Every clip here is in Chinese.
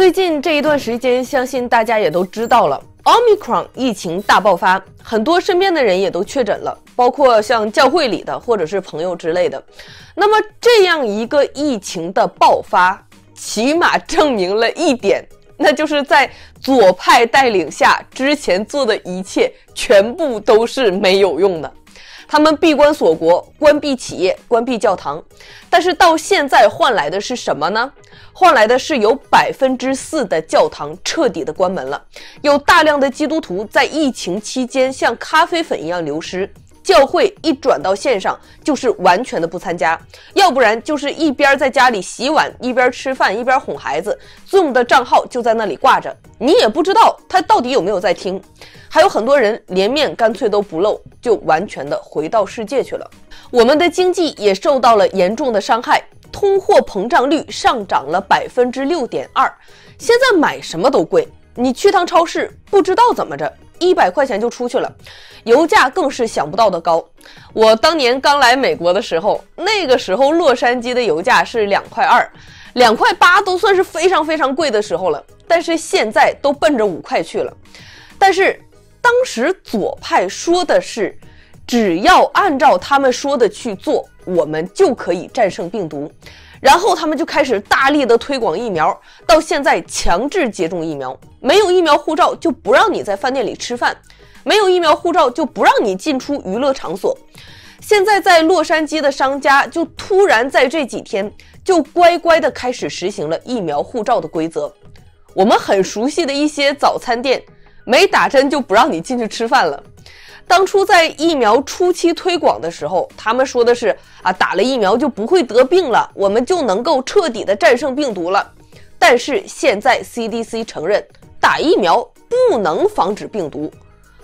最近这一段时间，相信大家也都知道了，Omicron 疫情大爆发，很多身边的人也都确诊了，包括像教会里的或者是朋友之类的。那么这样一个疫情的爆发，起码证明了一点，那就是在左派带领下，之前做的一切全部都是没有用的。他们闭关锁国，关闭企业，关闭教堂，但是到现在换来的是什么呢？换来的是有百分之四的教堂彻底的关门了，有大量的基督徒在疫情期间像咖啡粉一样流失。教会一转到线上，就是完全的不参加，要不然就是一边在家里洗碗，一边吃饭，一边哄孩子，Zoom 的账号就在那里挂着，你也不知道他到底有没有在听。还有很多人连面干脆都不露，就完全的回到世界去了。我们的经济也受到了严重的伤害，通货膨胀率上涨了百分之六点二，现在买什么都贵，你去趟超市，不知道怎么着。一百块钱就出去了，油价更是想不到的高。我当年刚来美国的时候，那个时候洛杉矶的油价是两块二，两块八都算是非常非常贵的时候了。但是现在都奔着五块去了。但是当时左派说的是，只要按照他们说的去做，我们就可以战胜病毒。然后他们就开始大力的推广疫苗，到现在强制接种疫苗，没有疫苗护照就不让你在饭店里吃饭，没有疫苗护照就不让你进出娱乐场所。现在在洛杉矶的商家就突然在这几天就乖乖的开始实行了疫苗护照的规则。我们很熟悉的一些早餐店，没打针就不让你进去吃饭了。当初在疫苗初期推广的时候，他们说的是啊，打了疫苗就不会得病了，我们就能够彻底的战胜病毒了。但是现在 CDC 承认，打疫苗不能防止病毒，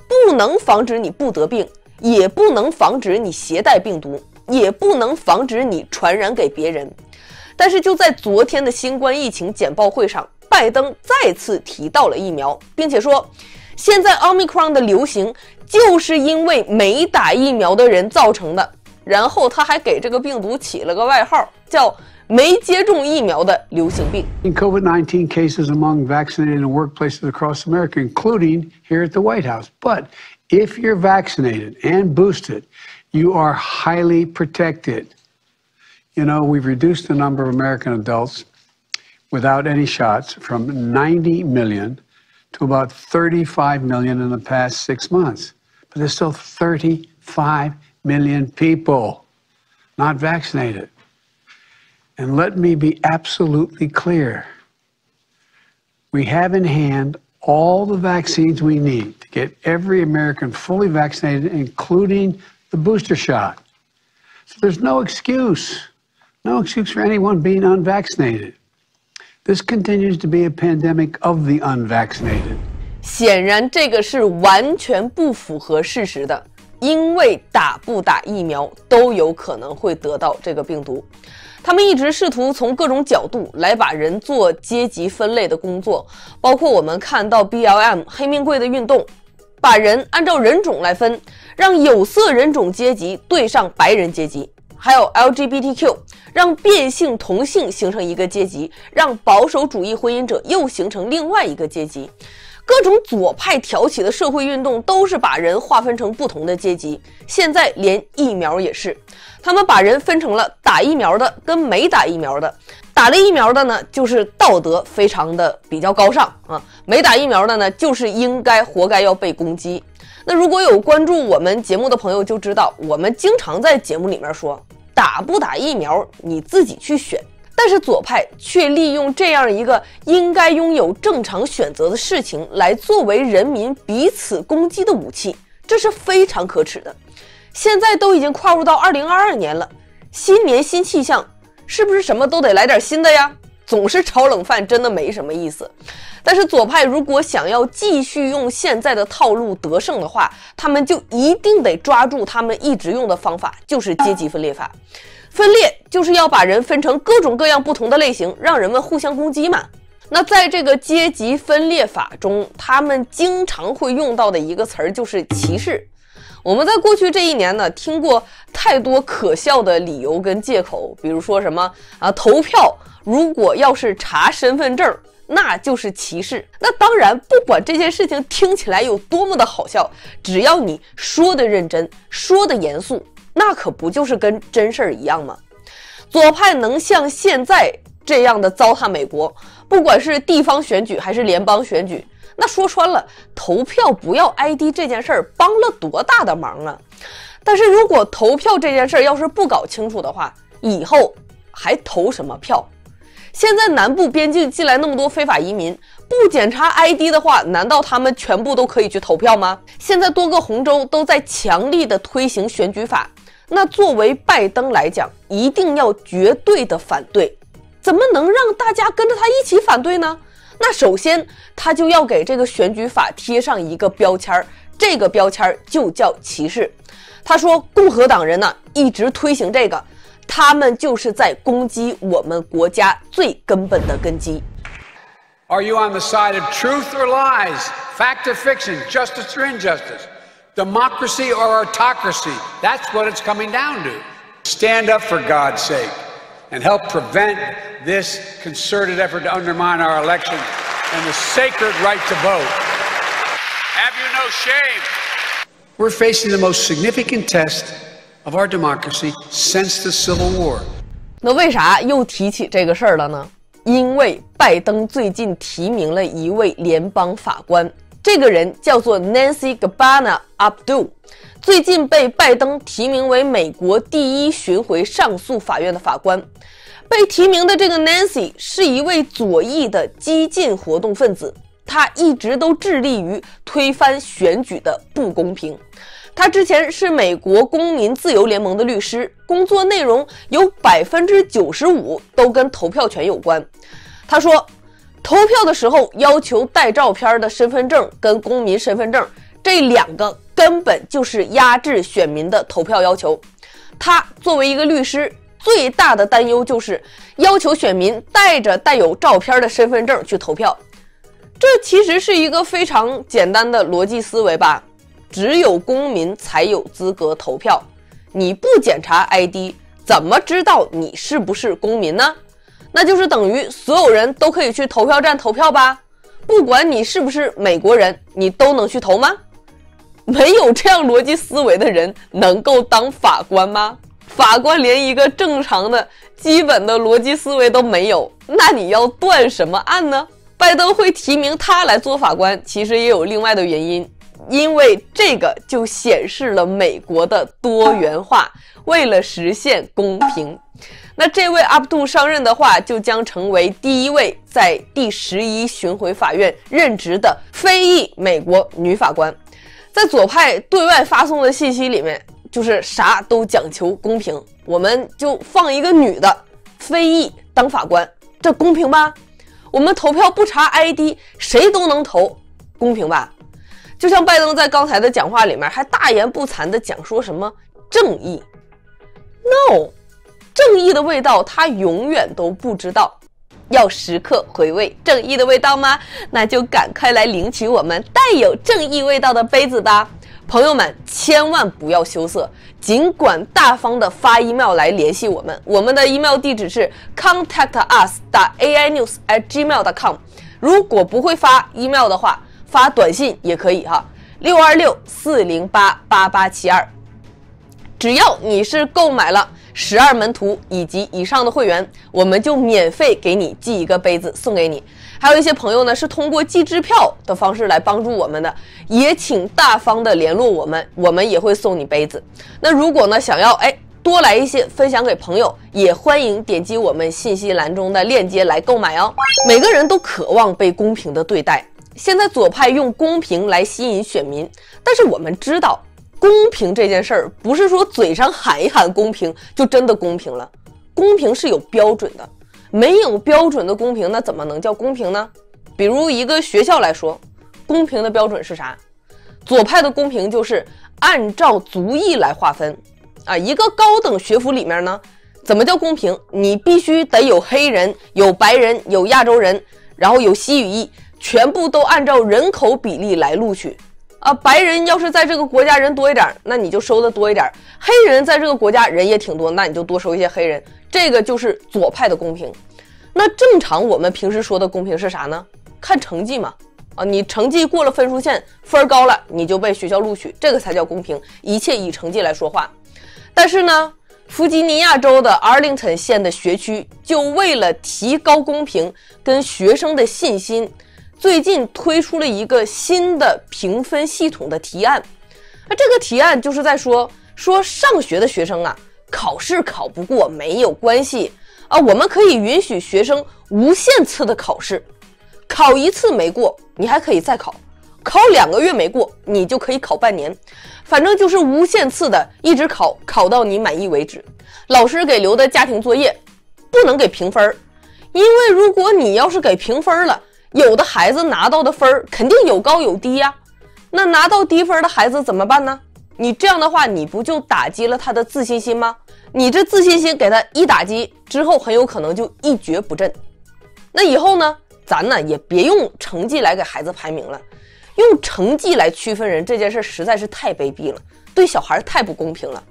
不能防止你不得病，也不能防止你携带病毒，也不能防止你传染给别人。但是就在昨天的新冠疫情简报会上，拜登再次提到了疫苗，并且说。现在奥密克戎的流行就是因为没打疫苗的人造成的。然后他还给这个病毒起了个外号，叫“没接种疫苗的流行病”。COVID-19 cases among vaccinated in workplaces across America, including here at the White House. But if you're vaccinated and boosted, you are highly protected. You know, we've reduced the number of American adults without any shots from 90 million to about 35 million in the past six months. But there's still 35 million people not vaccinated. And let me be absolutely clear. We have in hand all the vaccines we need to get every American fully vaccinated, including the booster shot. So there's no excuse, no excuse for anyone being unvaccinated. This continues to be a pandemic of the unvaccinated. 显然，这个是完全不符合事实的，因为打不打疫苗都有可能会得到这个病毒。他们一直试图从各种角度来把人做阶级分类的工作，包括我们看到 BLM 黑命贵的运动，把人按照人种来分，让有色人种阶级对上白人阶级。还有 LGBTQ，让变性同性形成一个阶级，让保守主义婚姻者又形成另外一个阶级。各种左派挑起的社会运动都是把人划分成不同的阶级。现在连疫苗也是，他们把人分成了打疫苗的跟没打疫苗的。打了疫苗的呢，就是道德非常的比较高尚啊；没打疫苗的呢，就是应该活该要被攻击。那如果有关注我们节目的朋友就知道，我们经常在节目里面说，打不打疫苗你自己去选。但是左派却利用这样一个应该拥有正常选择的事情，来作为人民彼此攻击的武器，这是非常可耻的。现在都已经跨入到二零二二年了，新年新气象，是不是什么都得来点新的呀？总是炒冷饭，真的没什么意思。但是左派如果想要继续用现在的套路得胜的话，他们就一定得抓住他们一直用的方法，就是阶级分裂法。分裂就是要把人分成各种各样不同的类型，让人们互相攻击嘛。那在这个阶级分裂法中，他们经常会用到的一个词儿就是歧视。我们在过去这一年呢，听过太多可笑的理由跟借口，比如说什么啊，投票如果要是查身份证。那就是歧视。那当然，不管这件事情听起来有多么的好笑，只要你说的认真，说的严肃，那可不就是跟真事儿一样吗？左派能像现在这样的糟蹋美国，不管是地方选举还是联邦选举，那说穿了，投票不要 ID 这件事儿帮了多大的忙啊！但是如果投票这件事儿要是不搞清楚的话，以后还投什么票？现在南部边境进来那么多非法移民，不检查 ID 的话，难道他们全部都可以去投票吗？现在多个红州都在强力的推行选举法，那作为拜登来讲，一定要绝对的反对。怎么能让大家跟着他一起反对呢？那首先他就要给这个选举法贴上一个标签儿，这个标签儿就叫歧视。他说，共和党人呢一直推行这个。他们就是在攻击我们国家最根本的根基。Are you on the side of truth or lies, fact or fiction, justice or injustice, democracy or autocracy? That's what it's coming down to. Stand up for God's sake and help prevent this concerted effort to undermine our election and the sacred right to vote. Have you no shame? We're facing the most significant test of our democracy since the Civil War。那为啥又提起这个事儿了呢？因为拜登最近提名了一位联邦法官，这个人叫做 Nancy Gabana Abdul，最近被拜登提名为美国第一巡回上诉法院的法官。被提名的这个 Nancy 是一位左翼的激进活动分子，他一直都致力于推翻选举的不公平。他之前是美国公民自由联盟的律师，工作内容有百分之九十五都跟投票权有关。他说，投票的时候要求带照片的身份证跟公民身份证这两个根本就是压制选民的投票要求。他作为一个律师，最大的担忧就是要求选民带着带有照片的身份证去投票。这其实是一个非常简单的逻辑思维吧。只有公民才有资格投票，你不检查 ID，怎么知道你是不是公民呢？那就是等于所有人都可以去投票站投票吧？不管你是不是美国人，你都能去投吗？没有这样逻辑思维的人能够当法官吗？法官连一个正常的基本的逻辑思维都没有，那你要断什么案呢？拜登会提名他来做法官，其实也有另外的原因。因为这个就显示了美国的多元化。为了实现公平，那这位阿卜杜上任的话，就将成为第一位在第十一巡回法院任职的非裔美国女法官。在左派对外发送的信息里面，就是啥都讲求公平，我们就放一个女的非裔当法官，这公平吧？我们投票不查 ID，谁都能投，公平吧？就像拜登在刚才的讲话里面还大言不惭地讲说什么正义，no，正义的味道他永远都不知道。要时刻回味正义的味道吗？那就赶快来领取我们带有正义味道的杯子吧，朋友们千万不要羞涩，尽管大方的发 email 来联系我们，我们的 email 地址是 contact us. 打 ai news at gmail. dot com。如果不会发 email 的话。发短信也可以哈，六二六四零八八八七二，只要你是购买了十二门徒以及以上的会员，我们就免费给你寄一个杯子送给你。还有一些朋友呢是通过寄支票的方式来帮助我们的，也请大方的联络我们，我们也会送你杯子。那如果呢想要哎多来一些分享给朋友，也欢迎点击我们信息栏中的链接来购买哦。每个人都渴望被公平的对待。现在左派用公平来吸引选民，但是我们知道，公平这件事儿不是说嘴上喊一喊公平就真的公平了。公平是有标准的，没有标准的公平，那怎么能叫公平呢？比如一个学校来说，公平的标准是啥？左派的公平就是按照族裔来划分啊。一个高等学府里面呢，怎么叫公平？你必须得有黑人、有白人、有亚洲人，然后有西语裔。全部都按照人口比例来录取，啊，白人要是在这个国家人多一点，那你就收的多一点；黑人在这个国家人也挺多，那你就多收一些黑人。这个就是左派的公平。那正常我们平时说的公平是啥呢？看成绩嘛。啊，你成绩过了分数线，分高了，你就被学校录取，这个才叫公平。一切以成绩来说话。但是呢，弗吉尼亚州的 Arlington 县的学区就为了提高公平跟学生的信心，最近推出了一个新的评分系统的提案。那这个提案就是在说，说上学的学生啊，考试考不过没有关系啊，我们可以允许学生无限次的考试。考一次没过，你还可以再考；考两个月没过，你就可以考半年。反正就是无限次的一直考，考到你满意为止。老师给留的家庭作业不能给评分，因为如果你要是给评分了，有的孩子拿到的分儿肯定有高有低呀。那拿到低分的孩子怎么办呢？你这样的话，你不就打击了他的自信心吗？你这自信心给他一打击之后，很有可能就一蹶不振。那以后呢？咱呢也别用成绩来给孩子排名了，用成绩来区分人这件事实在是太卑鄙了，对小孩太不公平了。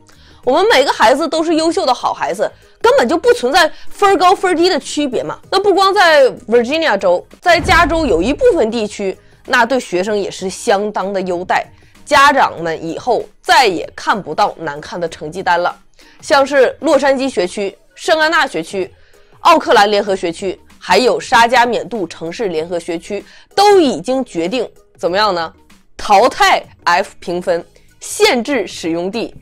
我们每个孩子都是优秀的好孩子，根本就不存在分高分低的区别嘛。那不光在 Virginia 州，在加州有一部分地区，那对学生也是相当的优待。家长们以后再也看不到难看的成绩单了，像是洛杉矶学区、圣安娜学区、奥克兰联合学区。还有沙加缅度城市联合学区都已经决定怎么样呢？淘汰 F 评分，限制使用 D，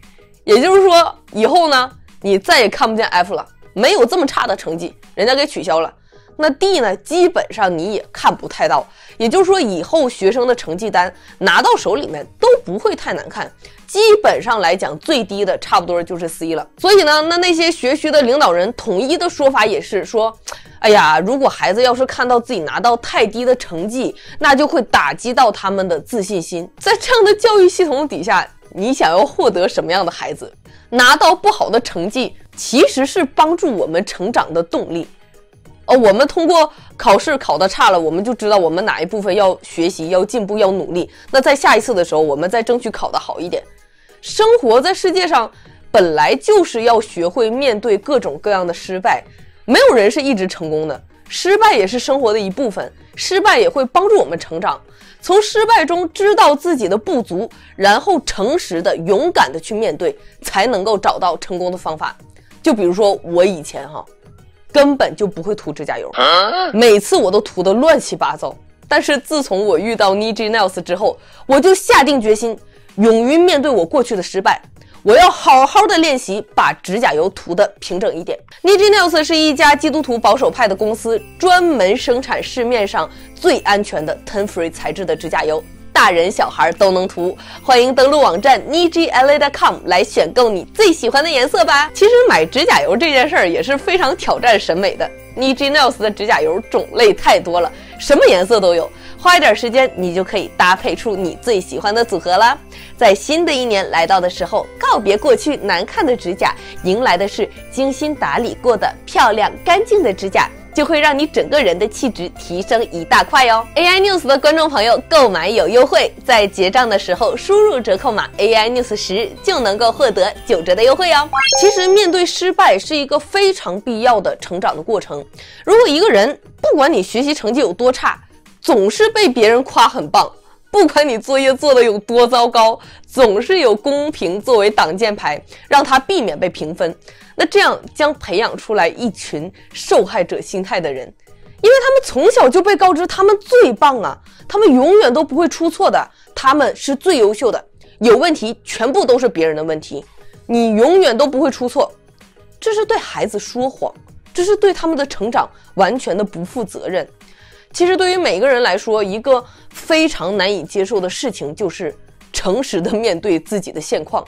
也就是说以后呢，你再也看不见 F 了，没有这么差的成绩，人家给取消了。那 D 呢，基本上你也看不太到。也就是说，以后学生的成绩单拿到手里面都不会太难看。基本上来讲，最低的差不多就是 C 了。所以呢，那那些学区的领导人统一的说法也是说。哎呀，如果孩子要是看到自己拿到太低的成绩，那就会打击到他们的自信心。在这样的教育系统底下，你想要获得什么样的孩子？拿到不好的成绩，其实是帮助我们成长的动力。呃，我们通过考试考得差了，我们就知道我们哪一部分要学习、要进步、要努力。那在下一次的时候，我们再争取考得好一点。生活在世界上，本来就是要学会面对各种各样的失败。没有人是一直成功的，失败也是生活的一部分，失败也会帮助我们成长。从失败中知道自己的不足，然后诚实的、勇敢的去面对，才能够找到成功的方法。就比如说我以前哈，根本就不会涂指甲油，每次我都涂的乱七八糟。但是自从我遇到 Niji Nails 之后，我就下定决心，勇于面对我过去的失败。我要好好的练习，把指甲油涂的平整一点。Niji Nails 是一家基督徒保守派的公司，专门生产市面上最安全的 Ten Free 材质的指甲油，大人小孩都能涂。欢迎登录网站 nijila.com 来选购你最喜欢的颜色吧。其实买指甲油这件事儿也是非常挑战审美的。Niji Nails 的指甲油种类太多了，什么颜色都有。花一点时间，你就可以搭配出你最喜欢的组合了。在新的一年来到的时候，告别过去难看的指甲，迎来的是精心打理过的漂亮干净的指甲，就会让你整个人的气质提升一大块哟。AI News 的观众朋友购买有优惠，在结账的时候输入折扣码 AI News 十就能够获得九折的优惠哦。其实面对失败是一个非常必要的成长的过程。如果一个人不管你学习成绩有多差，总是被别人夸很棒，不管你作业做的有多糟糕，总是有公平作为挡箭牌，让他避免被评分。那这样将培养出来一群受害者心态的人，因为他们从小就被告知他们最棒啊，他们永远都不会出错的，他们是最优秀的，有问题全部都是别人的问题，你永远都不会出错，这是对孩子说谎，这是对他们的成长完全的不负责任。其实，对于每个人来说，一个非常难以接受的事情就是诚实的面对自己的现况。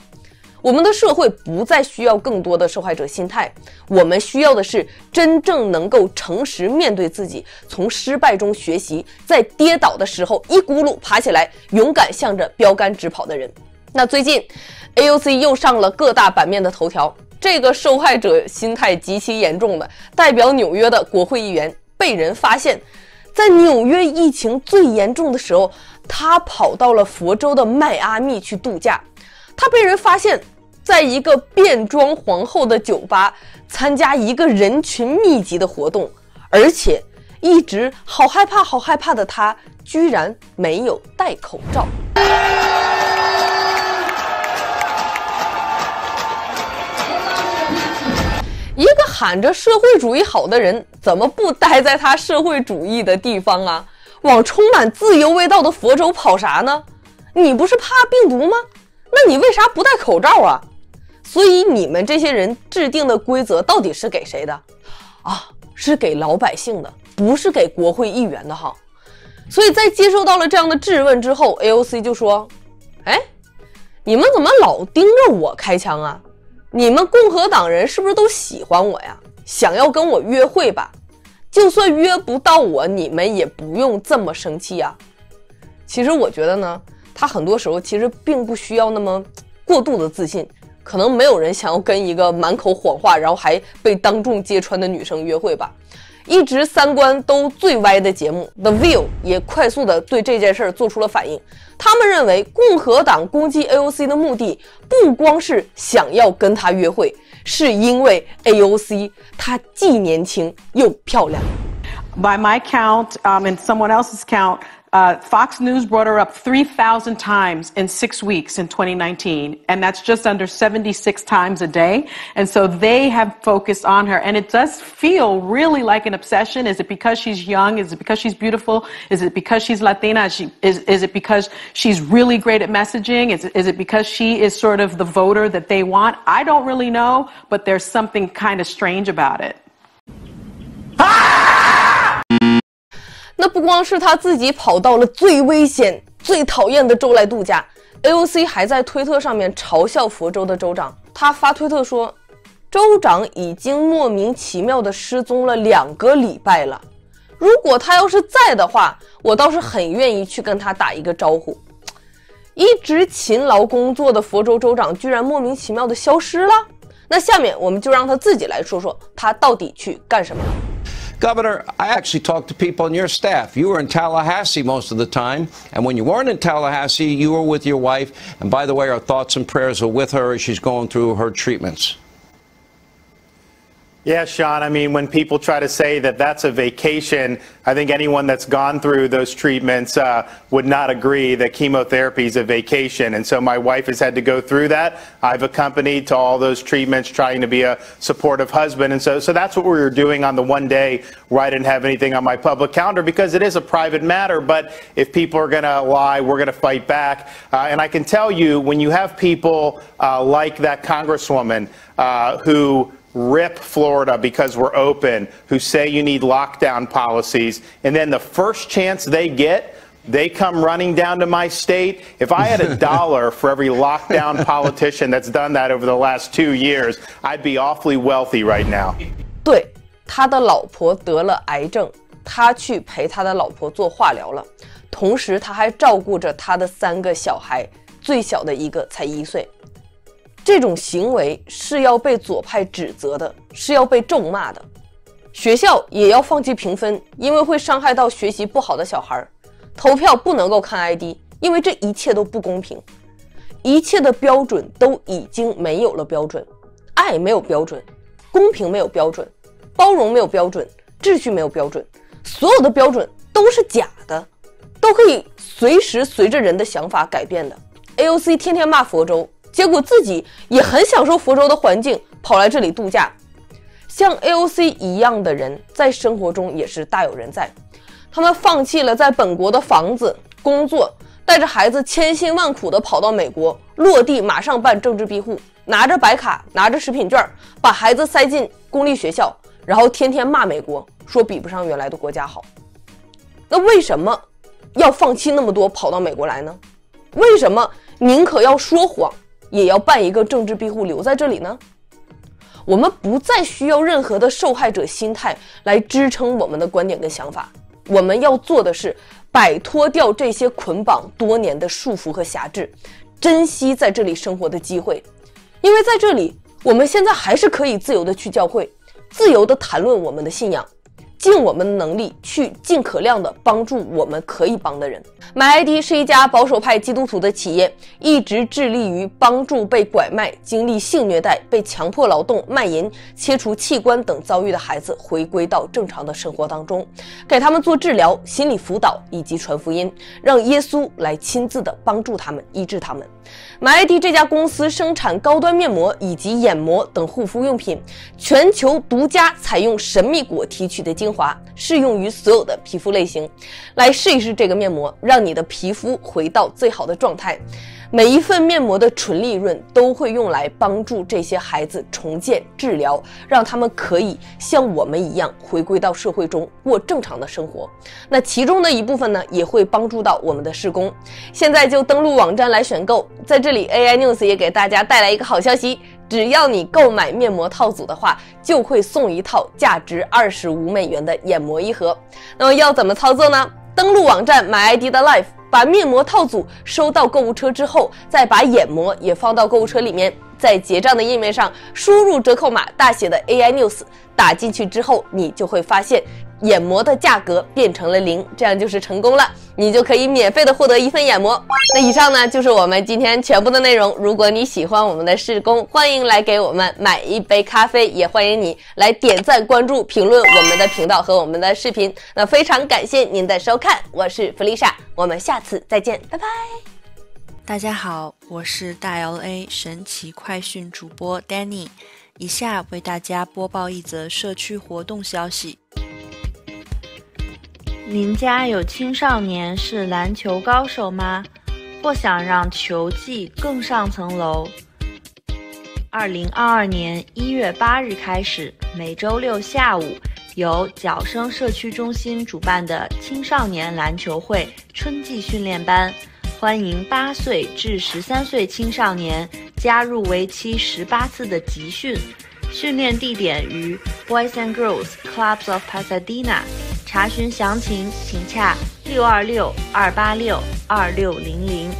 我们的社会不再需要更多的受害者心态，我们需要的是真正能够诚实面对自己，从失败中学习，在跌倒的时候一咕噜爬起来，勇敢向着标杆直跑的人。那最近，AOC 又上了各大版面的头条，这个受害者心态极其严重的代表纽约的国会议员被人发现。在纽约疫情最严重的时候，他跑到了佛州的迈阿密去度假。他被人发现，在一个变装皇后的酒吧参加一个人群密集的活动，而且一直好害怕、好害怕的他，居然没有戴口罩。一个喊着社会主义好的人，怎么不待在他社会主义的地方啊？往充满自由味道的佛州跑啥呢？你不是怕病毒吗？那你为啥不戴口罩啊？所以你们这些人制定的规则到底是给谁的？啊，是给老百姓的，不是给国会议员的哈。所以在接受到了这样的质问之后，AOC 就说：“哎，你们怎么老盯着我开枪啊？”你们共和党人是不是都喜欢我呀？想要跟我约会吧？就算约不到我，你们也不用这么生气呀。其实我觉得呢，他很多时候其实并不需要那么过度的自信。可能没有人想要跟一个满口谎话，然后还被当众揭穿的女生约会吧。一直三观都最歪的节目《The View》也快速的对这件事儿做出了反应。他们认为共和党攻击 AOC 的目的不光是想要跟他约会，是因为 AOC 他既年轻又漂亮。By my count, um, and someone else's count. Uh, Fox News brought her up 3,000 times in six weeks in 2019, and that's just under 76 times a day. And so they have focused on her, and it does feel really like an obsession. Is it because she's young? Is it because she's beautiful? Is it because she's Latina? Is, she, is, is it because she's really great at messaging? Is, is it because she is sort of the voter that they want? I don't really know, but there's something kind of strange about it. 那不光是他自己跑到了最危险、最讨厌的州来度假，AOC 还在推特上面嘲笑佛州的州长。他发推特说：“州长已经莫名其妙的失踪了两个礼拜了。如果他要是在的话，我倒是很愿意去跟他打一个招呼。”一直勤劳工作的佛州州长居然莫名其妙的消失了。那下面我们就让他自己来说说他到底去干什么了。Governor, I actually talked to people on your staff. You were in Tallahassee most of the time. And when you weren't in Tallahassee, you were with your wife. And by the way, our thoughts and prayers are with her as she's going through her treatments. Yeah, Sean. I mean, when people try to say that that's a vacation, I think anyone that's gone through those treatments uh, would not agree that chemotherapy is a vacation. And so my wife has had to go through that. I've accompanied to all those treatments, trying to be a supportive husband. And so, so that's what we were doing on the one day where I didn't have anything on my public calendar because it is a private matter. But if people are going to lie, we're going to fight back. Uh, and I can tell you, when you have people uh, like that Congresswoman uh, who rip Florida because we're open, who say you need lockdown policies, and then the first chance they get, they come running down to my state. If I had a dollar for every lockdown politician that's done that over the last two years, I'd be awfully wealthy right now. 对，他的老婆得了癌症，他去陪他的老婆做化疗了，同时他还照顾着他的三个小孩，最小的一个才一岁。 这种行为是要被左派指责的，是要被咒骂的。学校也要放弃评分，因为会伤害到学习不好的小孩。投票不能够看 ID，因为这一切都不公平。一切的标准都已经没有了标准，爱没有标准，公平没有标准，包容没有标准，秩序没有标准，所有的标准都是假的，都可以随时随着人的想法改变的。AOC 天天骂佛州。结果自己也很享受福州的环境，跑来这里度假。像 AOC 一样的人，在生活中也是大有人在。他们放弃了在本国的房子、工作，带着孩子千辛万苦地跑到美国，落地马上办政治庇护，拿着白卡，拿着食品券，把孩子塞进公立学校，然后天天骂美国，说比不上原来的国家好。那为什么要放弃那么多，跑到美国来呢？为什么宁可要说谎？也要办一个政治庇护留在这里呢？我们不再需要任何的受害者心态来支撑我们的观点跟想法。我们要做的是摆脱掉这些捆绑多年的束缚和辖制，珍惜在这里生活的机会，因为在这里，我们现在还是可以自由的去教会，自由的谈论我们的信仰，尽我们的能力去尽可量的帮助我们可以帮的人。买 ID 是一家保守派基督徒的企业，一直致力于帮助被拐卖、经历性虐待、被强迫劳动、卖淫、切除器官等遭遇的孩子回归到正常的生活当中，给他们做治疗、心理辅导以及传福音，让耶稣来亲自的帮助他们、医治他们。MyID 这家公司生产高端面膜以及眼膜等护肤用品，全球独家采用神秘果提取的精华，适用于所有的皮肤类型。来试一试这个面膜，让你的皮肤回到最好的状态。每一份面膜的纯利润都会用来帮助这些孩子重建、治疗，让他们可以像我们一样回归到社会中过正常的生活。那其中的一部分呢，也会帮助到我们的施工。现在就登录网站来选购。在这里，AI News 也给大家带来一个好消息：只要你购买面膜套组的话，就会送一套价值二十五美元的眼膜一盒。那么要怎么操作呢？登录网站 MyID 的 Life。把面膜套组收到购物车之后，再把眼膜也放到购物车里面，在结账的页面上输入折扣码大写的 AI News，打进去之后，你就会发现。眼膜的价格变成了零，这样就是成功了，你就可以免费的获得一份眼膜。那以上呢就是我们今天全部的内容。如果你喜欢我们的试工，欢迎来给我们买一杯咖啡，也欢迎你来点赞、关注、评论我们的频道和我们的视频。那非常感谢您的收看，我是弗丽莎，我们下次再见，拜拜。大家好，我是大 LA 神奇快讯主播 Danny，以下为大家播报一则社区活动消息。您家有青少年是篮球高手吗？或想让球技更上层楼？二零二二年一月八日开始，每周六下午由角声社区中心主办的青少年篮球会春季训练班，欢迎八岁至十三岁青少年加入为期十八次的集训。训练地点于 Boys and Girls Clubs of Pasadena。查询详情，请洽六二六二八六二六零零。